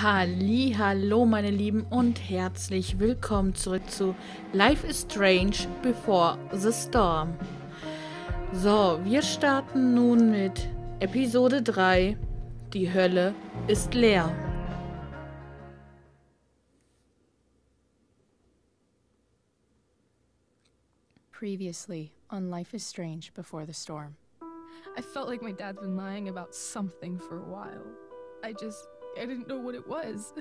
Halli, hallo meine Lieben und herzlich willkommen zurück zu Life is Strange Before the Storm. So, wir starten nun mit Episode 3. Die Hölle ist leer. Previously on Life is Strange Before the Storm. I felt like my dad's been lying about something for a while. I just, I didn't know what it was.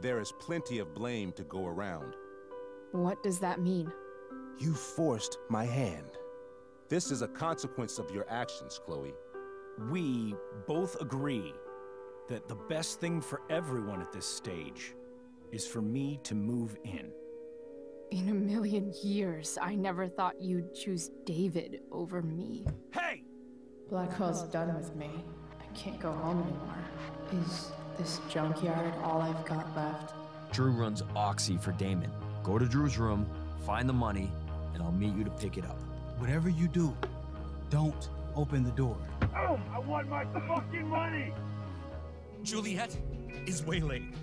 There is plenty of blame to go around. What does that mean? You forced my hand. This is a consequence of your actions, Chloe. We both agree that the best thing for everyone at this stage is for me to move in. In a million years, I never thought you'd choose David over me. Hey! Blackwell's done with me. I can't go home anymore. Is this junkyard all I've got left? Drew runs Oxy for Damon. Go to Drew's room, find the money, and I'll meet you to pick it up. Whatever you do, don't open the door. Oh, I want my fucking money! Juliet is waylaid.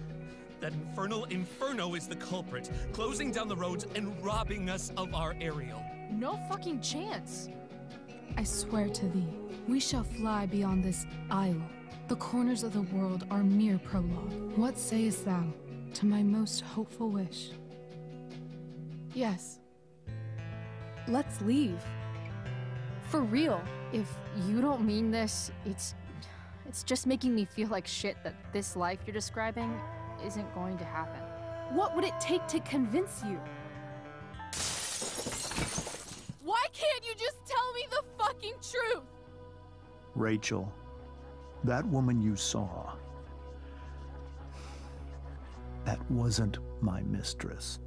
That infernal inferno is the culprit, closing down the roads and robbing us of our Ariel. No fucking chance. I swear to thee, we shall fly beyond this isle. The corners of the world are mere prologue. What sayest thou to my most hopeful wish? Yes. Let's leave. For real. If you don't mean this, it's. It's just making me feel like shit that this life you're describing isn't going to happen. What would it take to convince you? Why can't you just tell me the fucking truth? Rachel, that woman you saw, that wasn't my mistress.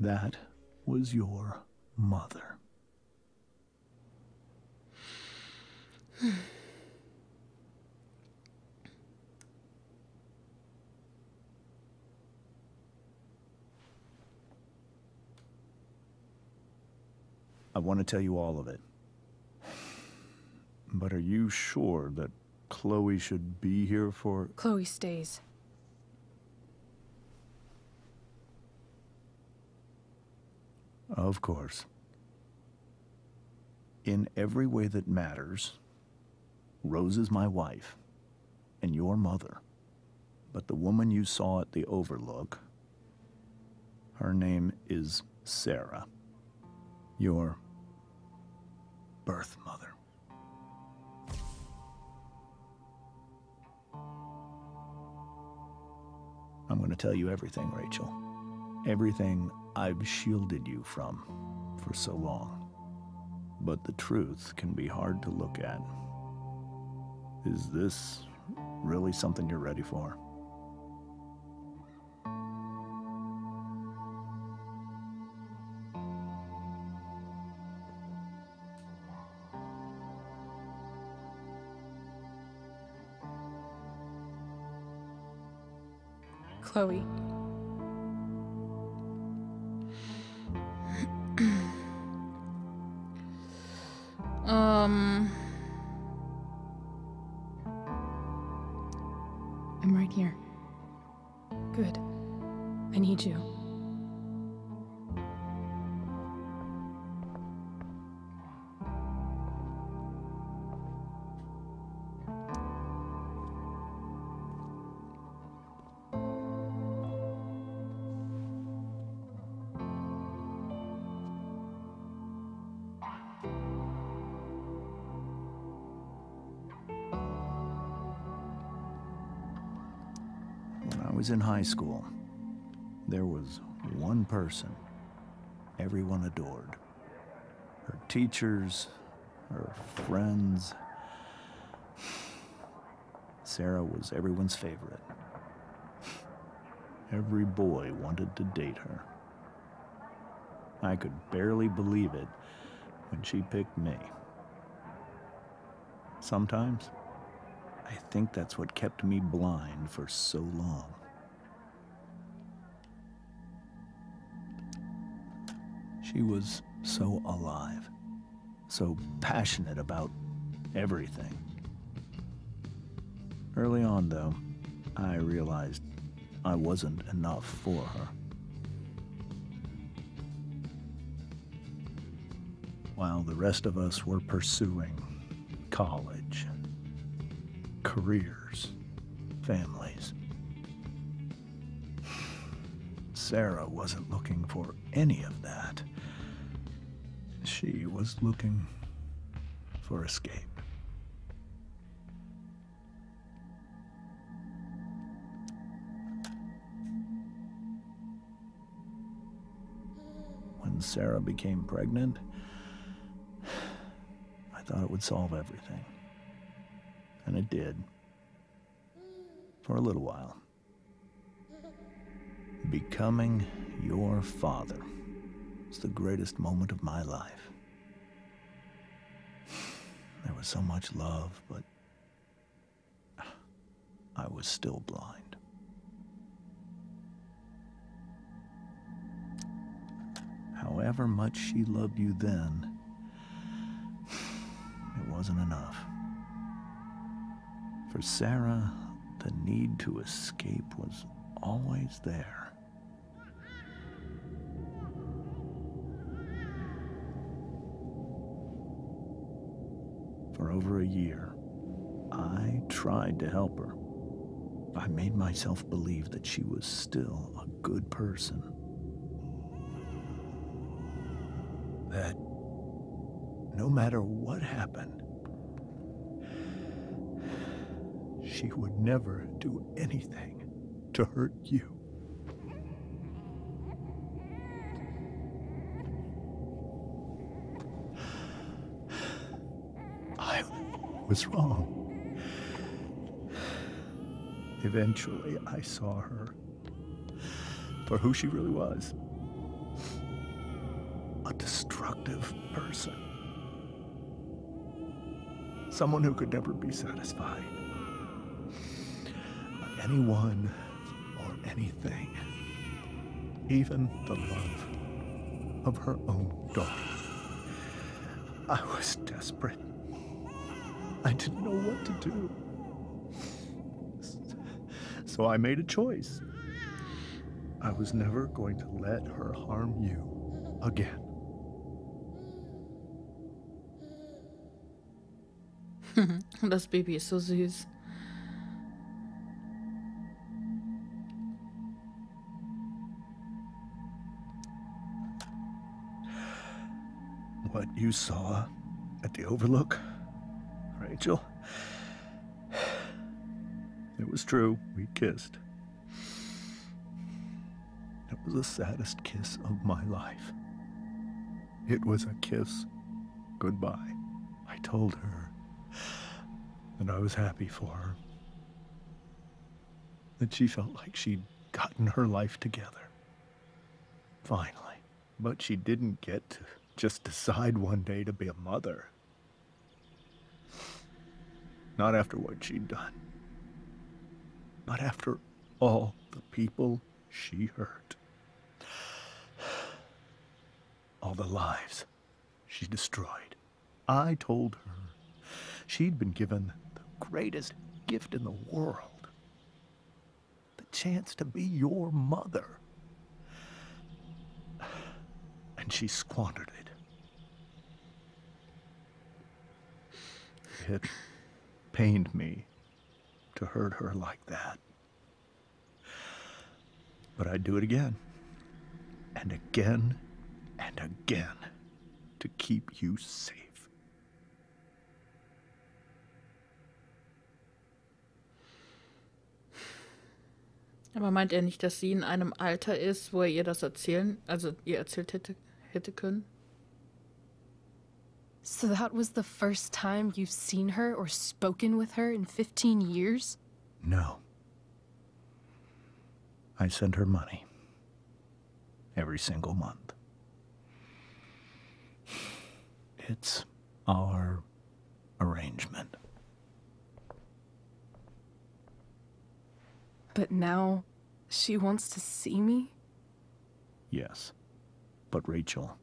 That was your mother. I want to tell you all of it. But are you sure that Chloe should be here for. Chloe stays. Of course. In every way that matters, Rose is my wife and your mother. But the woman you saw at the Overlook, her name is Sarah. Your birth mother. I'm going to tell you everything, Rachel. Everything I've shielded you from for so long. But the truth can be hard to look at. Is this really something you're ready for? Chloe. Was in high school, there was one person everyone adored. Her teachers, her friends. Sarah was everyone's favorite. Every boy wanted to date her. I could barely believe it when she picked me. Sometimes, I think that's what kept me blind for so long. She was so alive, so passionate about everything. Early on, though, I realized I wasn't enough for her. While the rest of us were pursuing college, careers, families, Sarah wasn't looking for any of that. She was looking for escape. When Sarah became pregnant, I thought it would solve everything. And it did. For a little while. Becoming your father was the greatest moment of my life. There was so much love, but I was still blind. However much she loved you then, it wasn't enough. For Sarah, the need to escape was always there. Over a year, I tried to help her. I made myself believe that she was still a good person. That no matter what happened, she would never do anything to hurt you. I was wrong. Eventually, I saw her for who she really was a destructive person. Someone who could never be satisfied by anyone or anything, even the love of her own daughter. I was desperate. I didn't know what to do. So I made a choice. I was never going to let her harm you again. Das Baby ist so süß. What you saw at the Overlook, Rachel? It was true. We kissed. It was the saddest kiss of my life. It was a kiss goodbye. I told her that I was happy for her. That she felt like she'd gotten her life together. Finally. But she didn't get to just decide one day to be a mother. Not after what she'd done. Not after all the people she hurt. All the lives she destroyed. I told her she'd been given the greatest gift in the world the chance to be your mother. And she squandered it. It pained me to hurt her like that. But I'd do it again, and again, and again to keep you safe. Aber meint er nicht, dass sie in einem Alter ist, wo er ihr das erzählen, also ihr erzählt hätte, hätte können? So that was the first time you've seen her or spoken with her in 15 years? No. I send her money every single month. It's our arrangement. But now she wants to see me? Yes. But Rachel,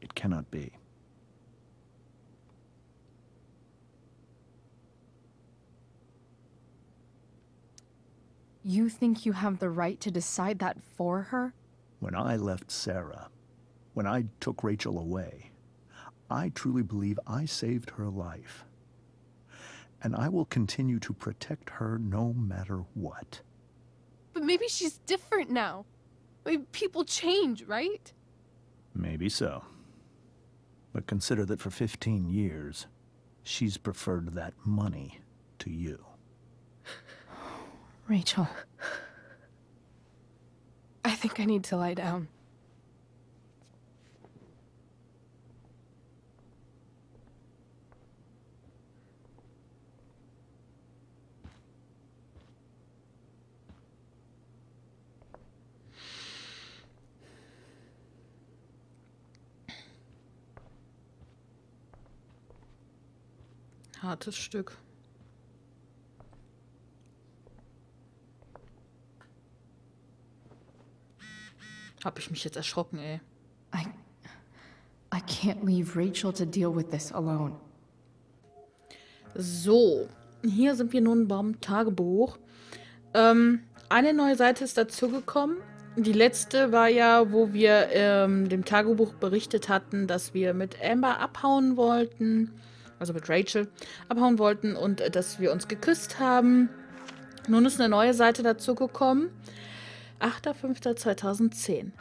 it cannot be. You think you have the right to decide that for her? When I left Sarah, when I took Rachel away, I truly believe I saved her life. And I will continue to protect her no matter what. But maybe she's different now. I mean, people change, right? Maybe so. But consider that for 15 years, she's preferred that money to you. Rachel. I think I need to lie down. Hartes Stück. Hab ich mich jetzt erschrocken, ey. I. I can't leave Rachel to deal with this alone. So, hier sind wir nun beim Tagebuch. Ähm, eine neue Seite ist dazugekommen. Die letzte war ja, wo wir ähm, dem Tagebuch berichtet hatten, dass wir mit Amber abhauen wollten, also mit Rachel abhauen wollten und äh, dass wir uns geküsst haben. Nun ist eine neue Seite dazugekommen. 8.5.2010.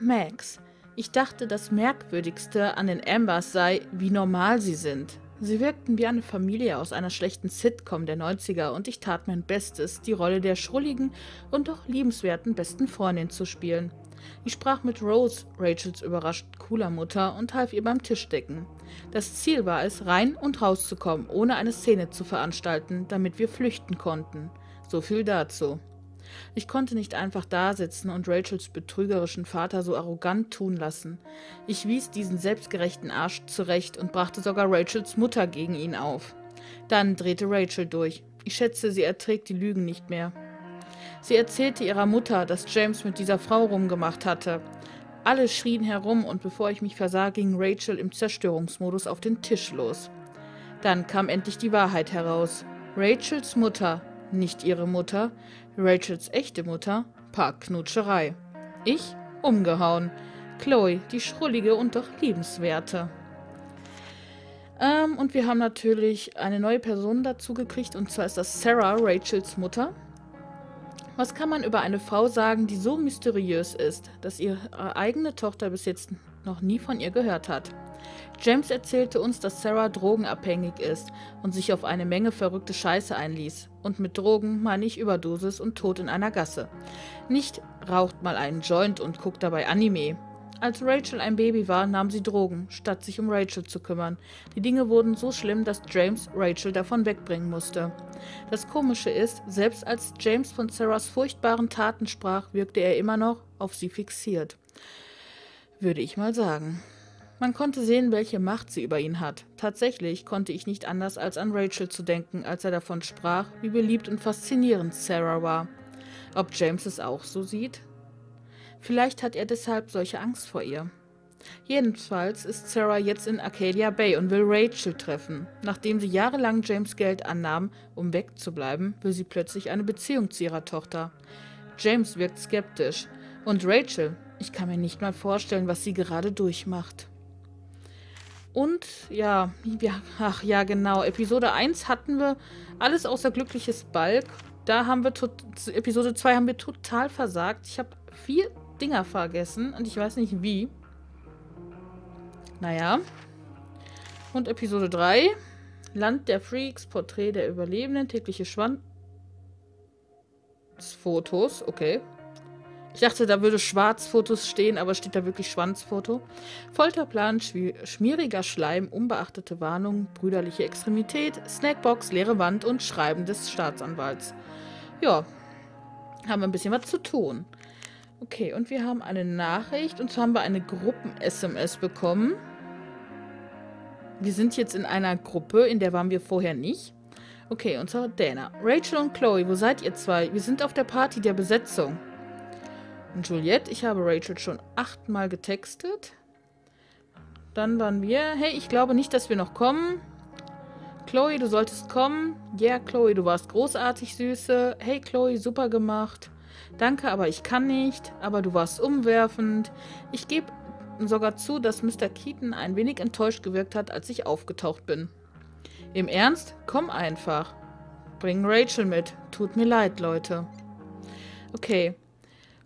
Max. Ich dachte, das Merkwürdigste an den Ambers sei, wie normal sie sind. Sie wirkten wie eine Familie aus einer schlechten Sitcom der 90er und ich tat mein Bestes, die Rolle der schrulligen und doch liebenswerten besten Freundin zu spielen. Ich sprach mit Rose, Rachels überrascht cooler Mutter, und half ihr beim Tischdecken. Das Ziel war es, rein und rauszukommen, ohne eine Szene zu veranstalten, damit wir flüchten konnten. So viel dazu. Ich konnte nicht einfach dasitzen und Rachels betrügerischen Vater so arrogant tun lassen. Ich wies diesen selbstgerechten Arsch zurecht und brachte sogar Rachels Mutter gegen ihn auf. Dann drehte Rachel durch. Ich schätze, sie erträgt die Lügen nicht mehr. Sie erzählte ihrer Mutter, dass James mit dieser Frau rumgemacht hatte. Alle schrien herum und bevor ich mich versah, ging Rachel im Zerstörungsmodus auf den Tisch los. Dann kam endlich die Wahrheit heraus. Rachels Mutter, nicht ihre Mutter, Rachels echte Mutter, Parkknutscherei. Ich umgehauen. Chloe, die schrullige und doch liebenswerte. Ähm, und wir haben natürlich eine neue Person dazu gekriegt, und zwar ist das Sarah, Rachels Mutter. Was kann man über eine Frau sagen, die so mysteriös ist, dass ihre eigene Tochter bis jetzt noch nie von ihr gehört hat? James erzählte uns, dass Sarah drogenabhängig ist und sich auf eine Menge verrückte Scheiße einließ. Und mit Drogen meine ich Überdosis und Tod in einer Gasse. Nicht raucht mal einen Joint und guckt dabei Anime. Als Rachel ein Baby war, nahm sie Drogen, statt sich um Rachel zu kümmern. Die Dinge wurden so schlimm, dass James Rachel davon wegbringen musste. Das Komische ist, selbst als James von Sarahs furchtbaren Taten sprach, wirkte er immer noch auf sie fixiert. Würde ich mal sagen. Man konnte sehen, welche Macht sie über ihn hat. Tatsächlich konnte ich nicht anders als an Rachel zu denken, als er davon sprach, wie beliebt und faszinierend Sarah war. Ob James es auch so sieht? Vielleicht hat er deshalb solche Angst vor ihr. Jedenfalls ist Sarah jetzt in Arcadia Bay und will Rachel treffen. Nachdem sie jahrelang James Geld annahm, um wegzubleiben, will sie plötzlich eine Beziehung zu ihrer Tochter. James wirkt skeptisch. Und Rachel, ich kann mir nicht mal vorstellen, was sie gerade durchmacht. Und ja, ja, ach ja, genau. Episode 1 hatten wir alles außer glückliches Balk. Da haben wir, Episode 2 haben wir total versagt. Ich habe vier Dinger vergessen und ich weiß nicht wie. Naja. Und Episode 3. Land der Freaks, Porträt der Überlebenden, tägliche Schwanzfotos. Okay. Ich dachte, da würde Schwarzfotos stehen, aber steht da wirklich Schwanzfoto. Folterplan, schmieriger Schleim, unbeachtete Warnung, brüderliche Extremität, Snackbox, leere Wand und Schreiben des Staatsanwalts. Ja, haben wir ein bisschen was zu tun. Okay, und wir haben eine Nachricht und zwar haben wir eine Gruppen-SMS bekommen. Wir sind jetzt in einer Gruppe, in der waren wir vorher nicht. Okay, und zwar Dana. Rachel und Chloe, wo seid ihr zwei? Wir sind auf der Party der Besetzung. Und Juliette, ich habe Rachel schon achtmal getextet. Dann waren wir, hey, ich glaube nicht, dass wir noch kommen. Chloe, du solltest kommen. Ja, yeah, Chloe, du warst großartig, Süße. Hey, Chloe, super gemacht. Danke, aber ich kann nicht. Aber du warst umwerfend. Ich gebe sogar zu, dass Mr. Keaton ein wenig enttäuscht gewirkt hat, als ich aufgetaucht bin. Im Ernst? Komm einfach. Bring Rachel mit. Tut mir leid, Leute. Okay.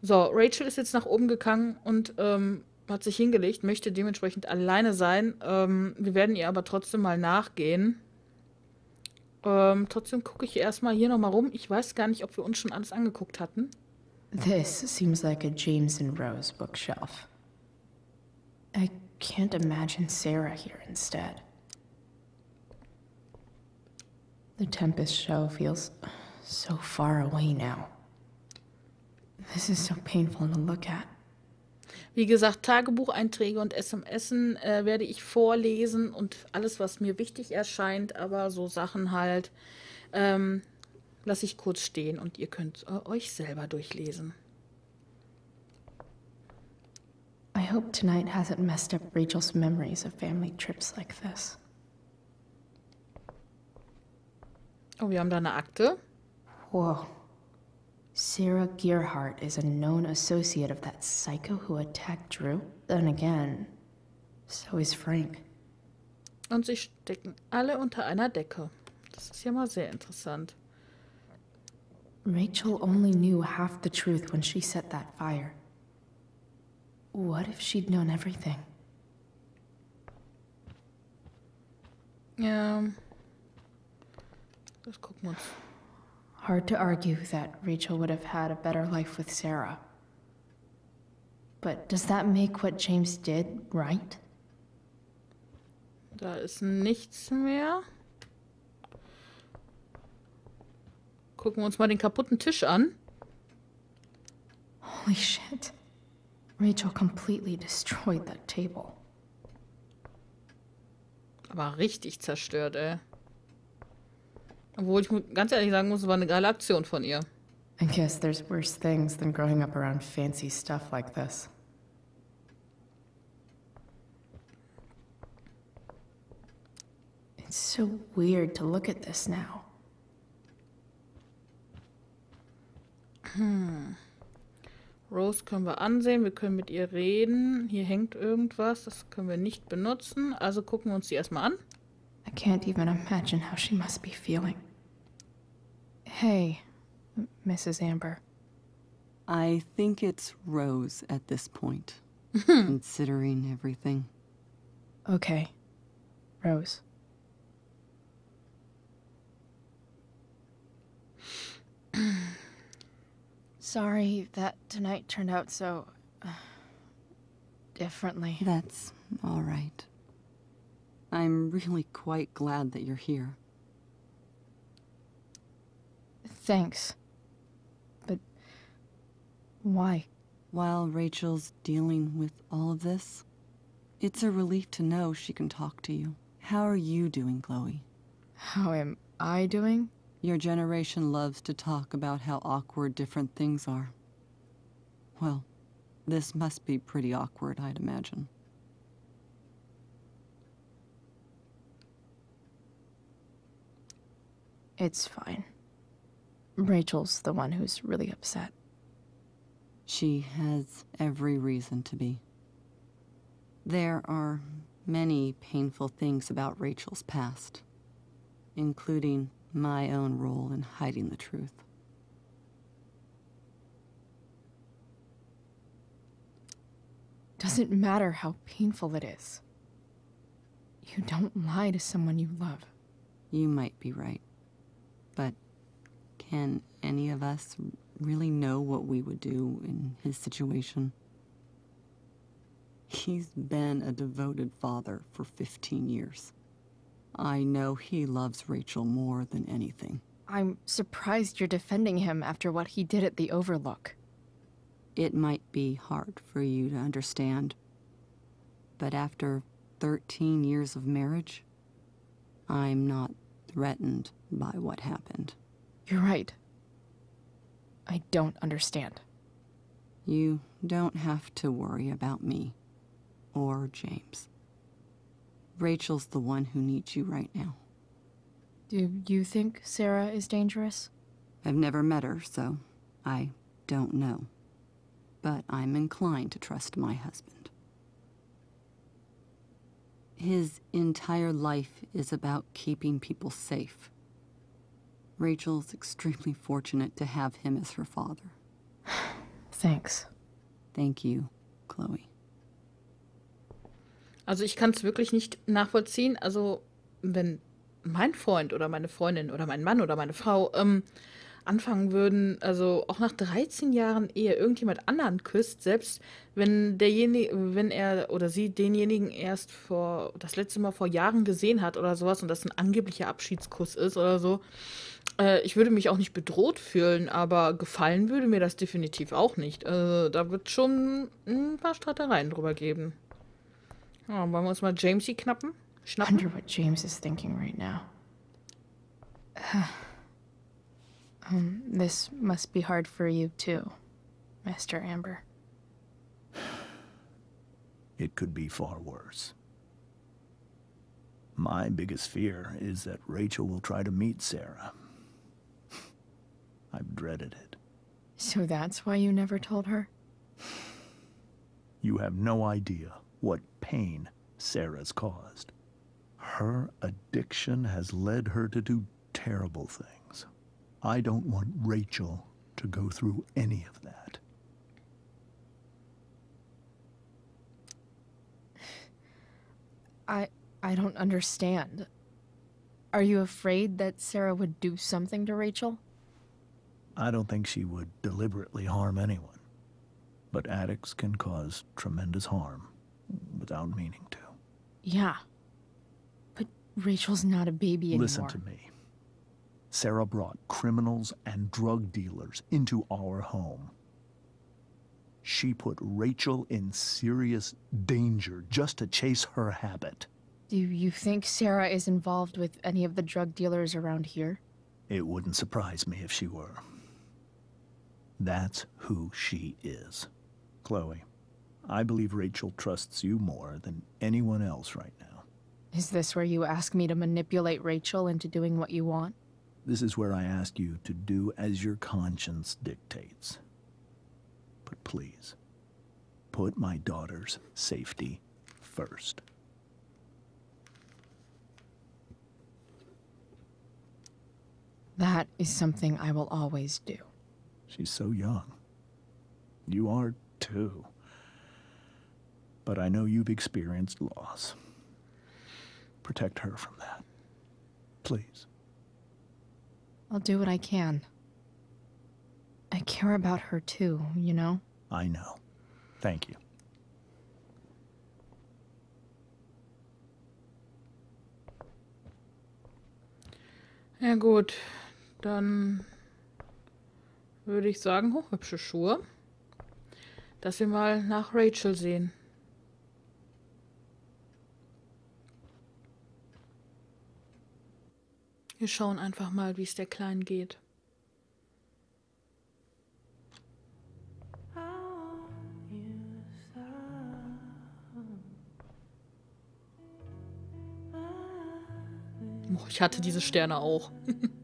So, Rachel ist jetzt nach oben gegangen und ähm, hat sich hingelegt, möchte dementsprechend alleine sein. Ähm, wir werden ihr aber trotzdem mal nachgehen. Ähm, trotzdem gucke ich erstmal hier nochmal rum. Ich weiß gar nicht, ob wir uns schon alles angeguckt hatten. This seems like a James and Rose bookshelf. I can't imagine Sarah here instead. The Tempest show feels so far away now. This is so painful to look at. Wie gesagt, Tagebucheinträge und SMS äh, werde ich vorlesen und alles, was mir wichtig erscheint, aber so Sachen halt, ähm, lasse ich kurz stehen und ihr könnt äh, euch selber durchlesen. I hope tonight hasn't messed up Rachel's memories of family trips like this. Oh, wir haben da eine Akte. Whoa. Sarah Gearhart is a known associate of that psycho who attacked Drew. Then again, so is Frank. Und sie stecken alle unter einer Decke. Das ist ja mal sehr interessant. Rachel only knew half the truth when she set that fire. What if she'd known everything? Ja. Das gucken wir uns Hard to argue that Rachel would have had a better life with Sarah. But does that make what James did right? Da ist nichts mehr. Gucken wir uns mal den kaputten Tisch an. Holy shit. Rachel completely destroyed that table. Aber richtig zerstört, ey. Obwohl ich ganz ehrlich sagen muss, es war eine geile Aktion von ihr. I guess there's worse things than growing up around fancy stuff like this. It's so weird to look at this now. Hm. Rose können wir ansehen, wir können mit ihr reden. Hier hängt irgendwas, das können wir nicht benutzen. Also gucken wir uns die erstmal an. I can't even imagine how she must be feeling. Hey, Mrs. Amber. I think it's Rose at this point, considering everything. Okay, Rose. Sorry that tonight turned out so. Uh, differently. That's all right. I'm really quite glad that you're here. Thanks. But why? While Rachel's dealing with all of this, it's a relief to know she can talk to you. How are you doing, Chloe? How am I doing? Your generation loves to talk about how awkward different things are. Well, this must be pretty awkward, I'd imagine. It's fine. Rachel's the one who's really upset. She has every reason to be. There are many painful things about Rachel's past, including my own role in hiding the truth. Doesn't matter how painful it is. You don't lie to someone you love. You might be right. But can any of us really know what we would do in his situation? He's been a devoted father for 15 years. I know he loves Rachel more than anything. I'm surprised you're defending him after what he did at the Overlook. It might be hard for you to understand, but after 13 years of marriage, I'm not threatened by what happened. You're right. I don't understand. You don't have to worry about me. Or James. Rachel's the one who needs you right now. Do you think Sarah is dangerous? I've never met her, so I don't know. But I'm inclined to trust my husband. His entire life is about keeping people safe. Rachel's extremely fortunate to have him as her father. Thanks. Thank you, Chloe. Also ich kann es wirklich nicht nachvollziehen. Also wenn mein Freund oder meine Freundin oder mein Mann oder meine Frau ähm, anfangen würden, also auch nach 13 Jahren Ehe irgendjemand anderen küsst, selbst wenn derjenige, wenn er oder sie denjenigen erst vor das letzte Mal vor Jahren gesehen hat oder sowas und das ein angeblicher Abschiedskuss ist oder so, äh, ich würde mich auch nicht bedroht fühlen, aber gefallen würde mir das definitiv auch nicht. Also da wird schon ein paar Streitereien drüber geben. Ja, wollen wir uns mal Jamesy knappen? Schnappen? wonder what James is thinking right now. um, this must be hard for you too, Master Amber. It could be far worse. My biggest fear is that Rachel will try to meet Sarah. I've dreaded it. So that's why you never told her? You have no idea what pain Sarah's caused. Her addiction has led her to do terrible things. I don't want Rachel to go through any of that. I I don't understand. Are you afraid that Sarah would do something to Rachel? I don't think she would deliberately harm anyone. But addicts can cause tremendous harm without meaning to. Yeah. But Rachel's not a baby anymore. Listen to me. Sarah brought criminals and drug dealers into our home. She put Rachel in serious danger just to chase her habit. Do you think Sarah is involved with any of the drug dealers around here? It wouldn't surprise me if she were. That's who she is. Chloe, I believe Rachel trusts you more than anyone else right now. Is this where you ask me to manipulate Rachel into doing what you want? This is where I ask you to do as your conscience dictates. But please, put my daughter's safety first. That is something I will always do. She's so young. You are too. But I know you've experienced loss. Protect her from that. Please. I'll do what I can. I care about her too, you know? I know. Thank you. Ja gut, dann würde ich sagen, hoch hübsche Schuhe, dass wir mal nach Rachel sehen. Wir schauen einfach mal, wie es der Kleinen geht. Ich hatte diese Sterne auch.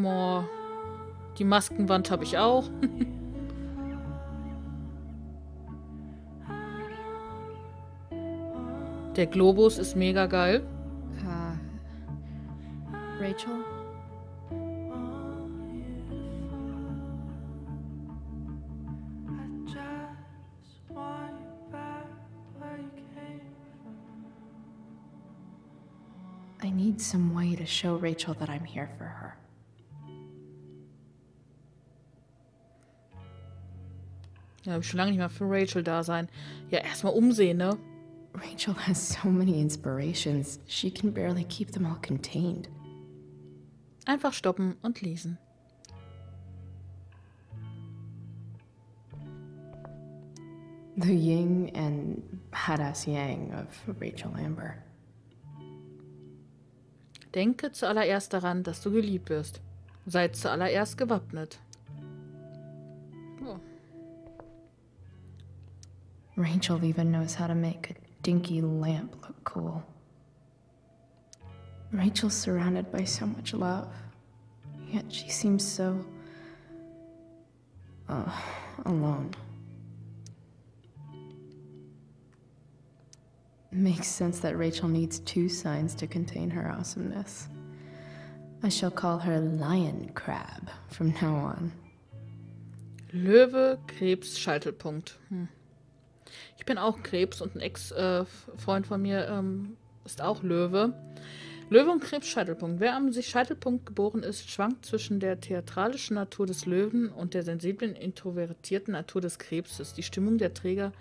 Moa. Die Maskenwand habe ich auch. Der Globus ist mega geil. Uh, Rachel? I need some way to show Rachel that I'm here for her. Hab ich schon lange nicht mehr für Rachel da sein. Ja, erstmal umsehen, ne? Rachel has so many inspirations, she can barely keep them all contained. Einfach stoppen und lesen. The yin and badass yang of Rachel Amber. Denke zuallererst daran, dass du geliebt wirst. Seid zuallererst gewappnet. Rachel even knows how to make a dinky lamp look cool. Rachel's surrounded by so much love, yet she seems so. Uh, alone. Makes sense that Rachel needs two signs to contain her awesomeness. I shall call her Lion Crab from now on. Löwe, Krebs, Scheitelpunkt. Hm. Ich bin auch Krebs und ein Ex-Freund von mir ähm, ist auch Löwe. Löwe und Krebs, Scheitelpunkt. Wer am sich Scheitelpunkt geboren ist, schwankt zwischen der theatralischen Natur des Löwen und der sensiblen, introvertierten Natur des Krebses. Die Stimmung der Träger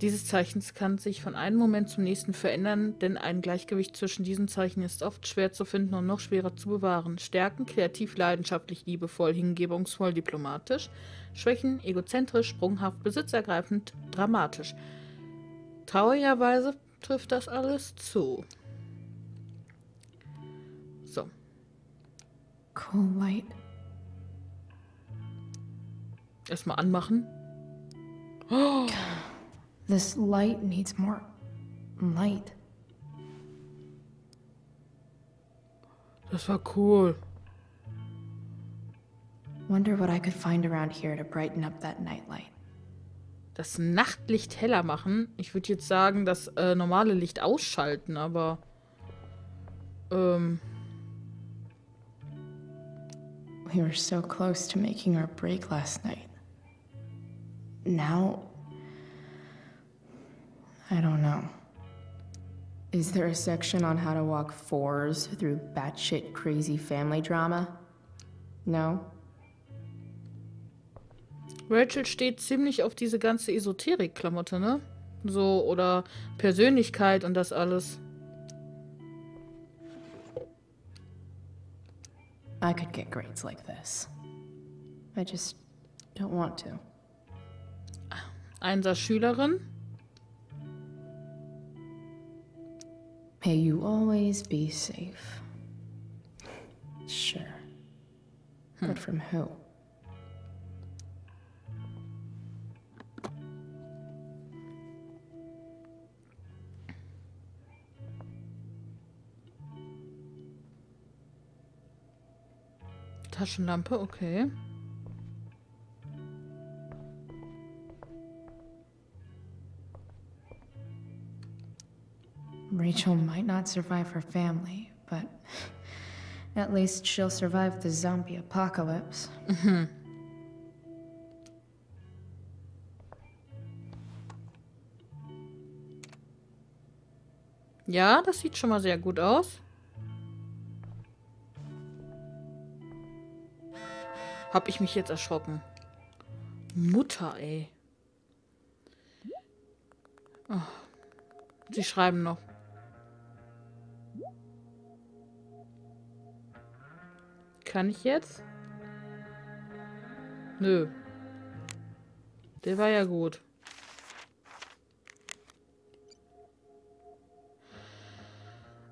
dieses Zeichens kann sich von einem Moment zum nächsten verändern, denn ein Gleichgewicht zwischen diesen Zeichen ist oft schwer zu finden und noch schwerer zu bewahren. Stärken, kreativ, leidenschaftlich, liebevoll, hingebungsvoll, diplomatisch. Schwächen, egozentrisch, sprunghaft, besitzergreifend, dramatisch. Traurigerweise trifft das alles zu. So. Cool light. Erstmal anmachen. Oh. This light needs more light. Das war cool. Wonder what I could find around here to brighten up that nightlight. Das Nachtlicht heller machen. Ich würde jetzt sagen, das äh, normale Licht ausschalten, aber ähm We were so close to making our break last night. Now I don't know. Is there a section on how to walk fours through batshit crazy family drama? No? Rachel steht ziemlich auf diese ganze Esoterik-Klamotte, ne? So, oder Persönlichkeit und das alles. I could get grades like this. I just don't want to. Einser Schülerin. May you always be safe. Sure. Hmm. But from who? Taschenlampe, okay. Rachel might not survive her family, but at least she'll survive the zombie apocalypse. Mhm. Ja, das sieht schon mal sehr gut aus. Hab ich mich jetzt erschrocken. Mutter, ey. Oh. Sie schreiben noch. Kann ich jetzt? Nö. Der war ja gut.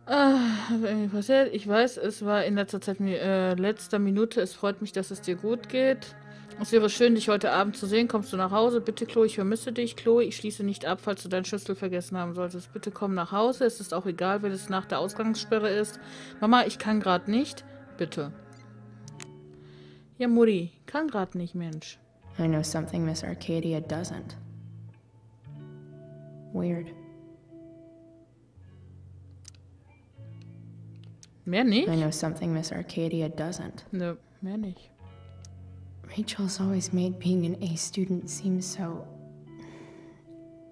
Ah, irgendwie passiert. Ich weiß, es war in letzter Zeit äh, letzter Minute. Es freut mich, dass es dir gut geht. Es wäre schön, dich heute Abend zu sehen. Kommst du nach Hause? Bitte, Chloe, ich vermisse dich. Chloe, ich schließe nicht ab, falls du deinen Schlüssel vergessen haben solltest. Bitte komm nach Hause. Es ist auch egal, wenn es nach der Ausgangssperre ist. Mama, ich kann gerade nicht. Bitte. Ja, Mutti, kann gerade nicht, Mensch. I know something Miss Arcadia doesn't. Weird. Mehr nicht? I know something Miss Arcadia doesn't. Nö, mehr nicht. Rachel's always made being an A student seem so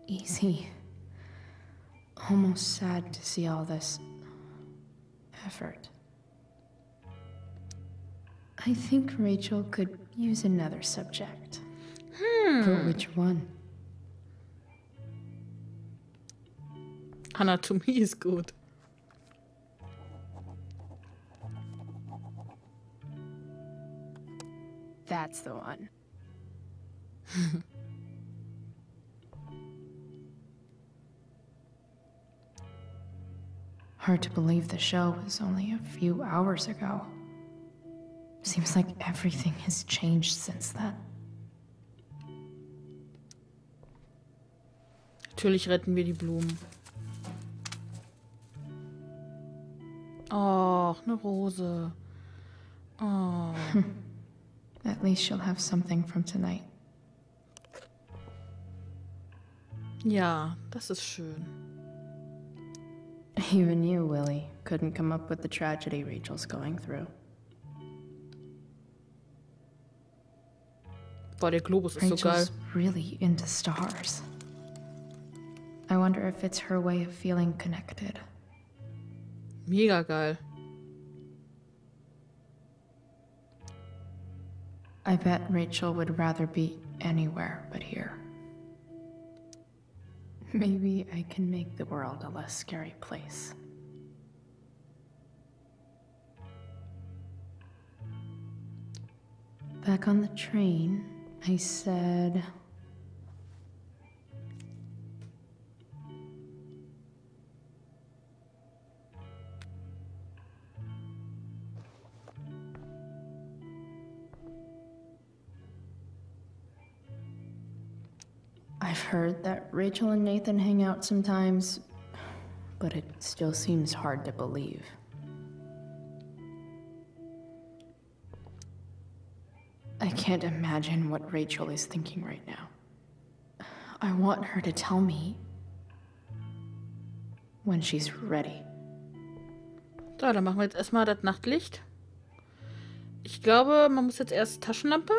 easy. Almost sad to see all this effort. I think Rachel could use another subject. Hmm. But which one? Anatomy is good. That's the one. Hard to believe the show was only a few hours ago. Seems like everything has changed since then. Natürlich retten wir die Blumen. Oh, eine Rose. Oh. At least she'll have something from tonight. Ja, das ist schön. Even you, Willie, couldn't come up with the tragedy Rachel's going through. Boah, der Globus ist so geil. Rachel's really into stars. I wonder if it's her way of feeling connected. Mega geil. I bet Rachel would rather be anywhere but here. Maybe I can make the world a less scary place. Back on the train, I said. I've heard that Rachel and Nathan hang out sometimes, but it still seems hard to believe. Can't imagine what Rachel is thinking right now. I want her to tell me when she's ready. So, dann machen wir jetzt erstmal das Nachtlicht. Ich glaube, man muss jetzt erst Taschenlampe.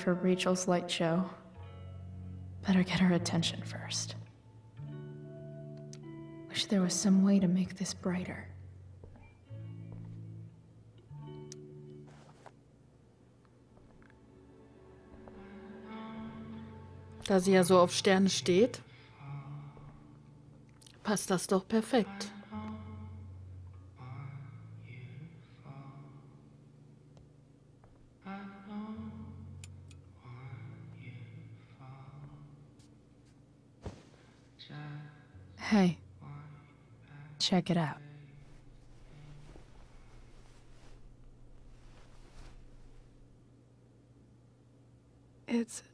For Rachel's light show. Better get her attention first. Wish there was some way to make this brighter. Da sie ja so auf Sterne steht, passt das doch perfekt. Hey, check it out. It's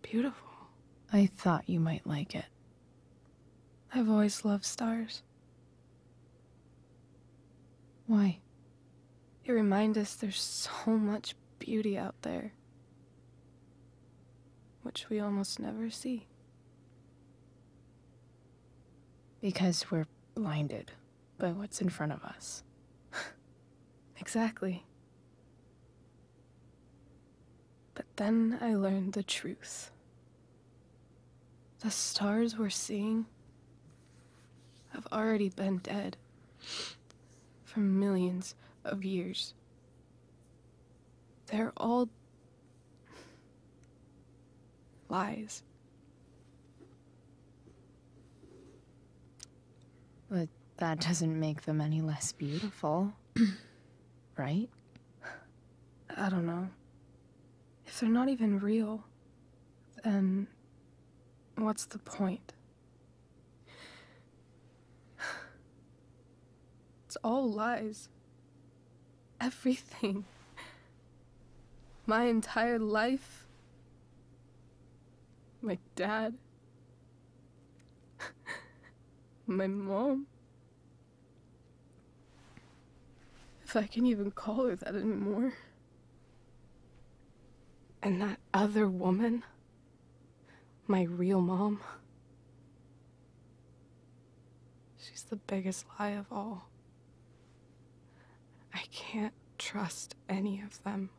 beautiful. I thought you might like it. I've always loved stars. Why? They remind us there's so much beauty out there, which we almost never see. Because we're blinded by what's in front of us. Exactly. But then I learned the truth. The stars we're seeing have already been dead for millions of years. They're all lies. But that doesn't make them any less beautiful. right? I don't know. If they're not even real, then what's the point? It's all lies. Everything. My entire life. My dad. My mom. If I can even call her that anymore. And that other woman. My real mom. She's the biggest lie of all. I can't trust any of them.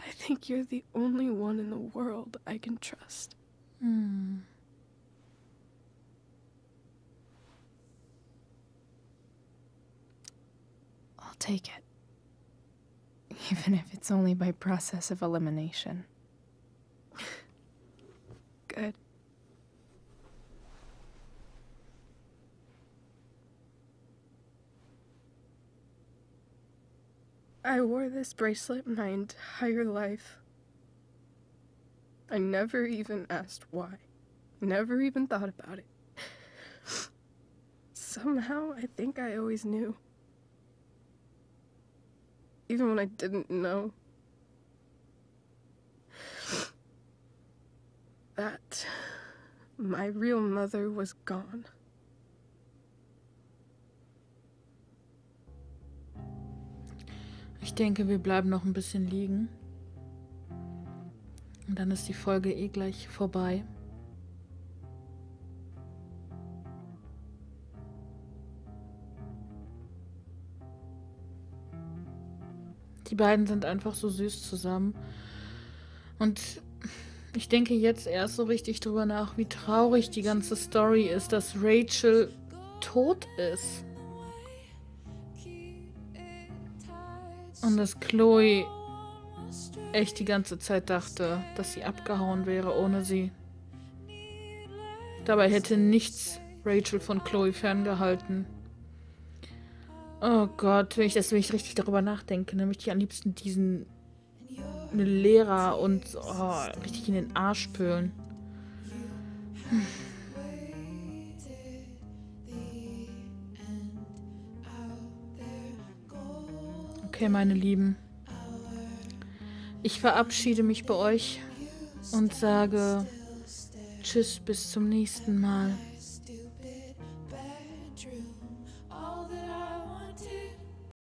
I think you're the only one in the world I can trust. Hmm. Take it. even if it's only by process of elimination. Good. I wore this bracelet my entire life. I never even asked why. Never even thought about it. Somehow, I think I always knew. Even when I didn't know. That my real mother was gone. Ich denke, wir bleiben noch ein bisschen liegen. Und dann ist die Folge eh gleich vorbei. Die beiden sind einfach so süß zusammen. Und ich denke jetzt erst so richtig drüber nach, wie traurig die ganze Story ist, dass Rachel tot ist. Und dass Chloe echt die ganze Zeit dachte, dass sie abgehauen wäre ohne sie. Dabei hätte nichts Rachel von Chloe ferngehalten. Oh Gott, wenn ich das, wenn ich richtig darüber nachdenke, dann möchte ich am liebsten diesen Lehrer und oh, richtig in den Arsch spülen. Hm. Okay, meine Lieben. Ich verabschiede mich bei euch und sage Tschüss bis zum nächsten Mal.